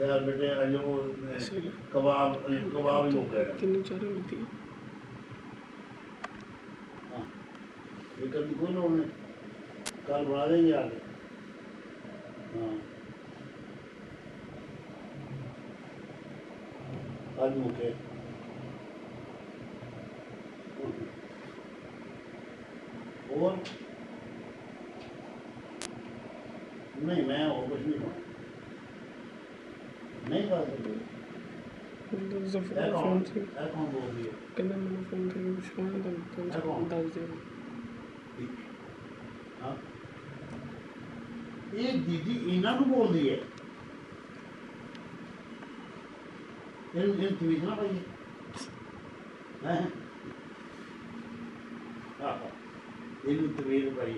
यार बेटे आज कबाब कबाब ही हो गया। कितनी चारे होती है। ये कभी कौन उन्हें? कल बना देंगे आगे। हाँ। आज मुके। और? नहीं मैं और कुछ नहीं खाऊं नहीं खा सकते मतलब जफर ਇਹ फोन ਕੌਣ से ਇਹ ਕੌਣ ਬੋਲਦੀ ਹੈ कहना मैंने फोन करके पूछवाना था तो है कौन? दस दे ਹਾਂ ਇਹ ਦੀਦੀ ਇਹਨਾਂ ਨੂੰ ਬੋਲਦੀ ਹੈ ਇਹ ਇਹ ਤਮੀਜ਼ ਨਾ ਭਾਈ ਹੈ ਆਹ ਇਹਨੂੰ ਤਮੀਜ਼ ਭਾਈ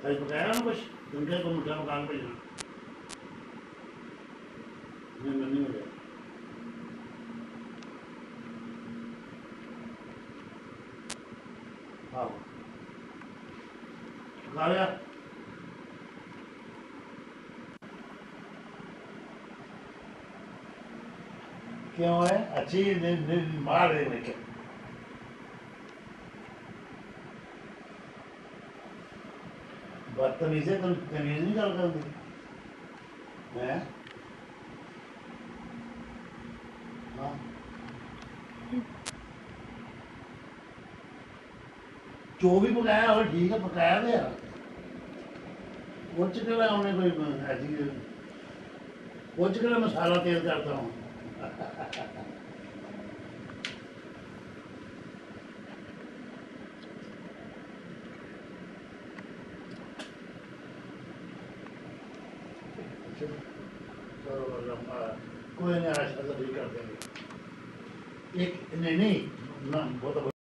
आज पकाया ना कुछ धंधे को मुठा पका के भेजना नहीं हो जाएगा क्यों है अच्छी मार देने के ਬਦਤਮੀਜ਼ੇ ਤੋਂ ਤਮੀਜ਼ ਨਹੀਂ ਗੱਲ ਕਰਦੀ। ਹੈ? ਹਾਂ। ਜੋ ਵੀ ਪਕਾਇਆ ਉਹ ਠੀਕ ਹੈ ਪਕਾਇਆ ਦੇ ਆ ਉਹ ਚ ਕਿਹੜਾ ਉਹਨੇ ਕੋਈ ਐਸੀ ਉਹ ਚ ਕਿਹੜਾ ਮਸਾਲਾ ਤੇਲ ਕਰਦਾ ਹਾਂ कोई नहीं आज अल्लाह कर देंगे एक नहीं नहीं बहुत